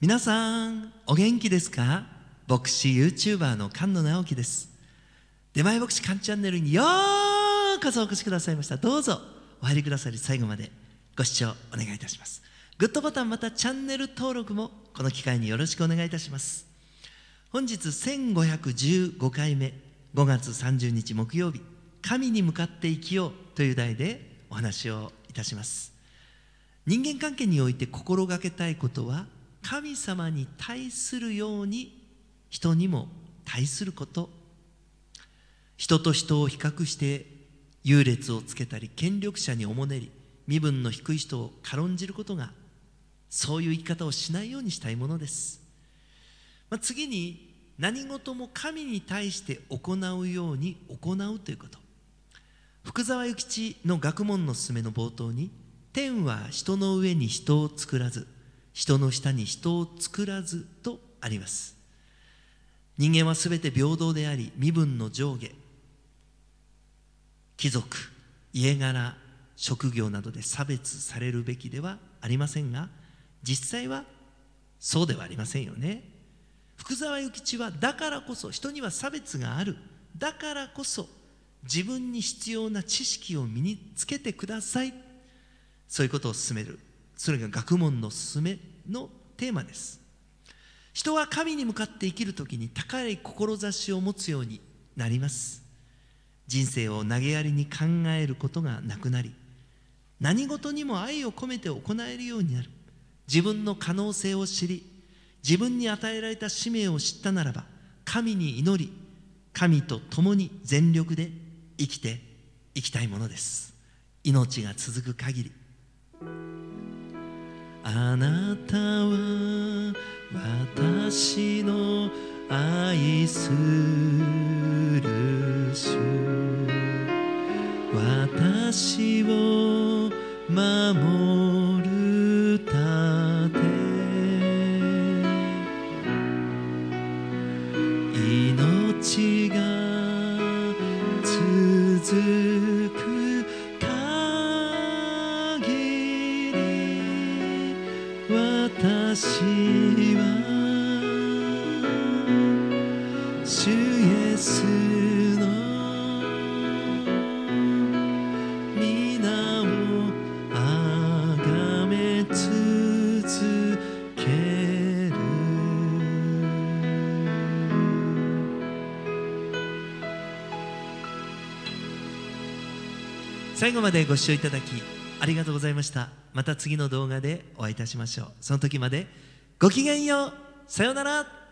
皆さんお元気ですか？牧師 YouTuber の菅野直樹です。出前牧師菅チャンネルにようこそお越しくださいました。どうぞお入りくださり最後までご視聴お願いいたします。グッドボタンまたチャンネル登録もこの機会によろしくお願いいたします。本日1515回目5月30日木曜日神に向かって生きようという題でお話をいたします。人間関係において心がけたいことは神様に対するように人にも対すること。人と人を比較して優劣をつけたり権力者におもねり身分の低い人を軽んじることがそういう生き方をしないようにしたいものです、まあ、次に何事も神に対して行うように行うということ。福沢諭吉の学問のすすめの冒頭に天は人の上に人を作らず人の下に人を作らずとあります。人間はすべて平等であり身分の上下貴族家柄職業などで差別されるべきではありませんが実際はそうではありませんよね。福沢諭吉はだからこそ人には差別がある。だからこそ自分に必要な知識を身につけてください。そういうことを進める。それが学問の勧めのテーマです。人は神に向かって生きる時に高い志を持つようになります。人生を投げやりに考えることがなくなり何事にも愛を込めて行えるようになる。自分の可能性を知り自分に与えられた使命を知ったならば神に祈り神と共に全力で生きていきたいものです。命が続く限りあなたは私の愛する主私を守る盾。命が続く私は主イエスの皆をあがめ続ける最後までご視聴いただきありがとうございましたまた次の動画でお会いいたしましょう。その時までごきげんよう。さようなら。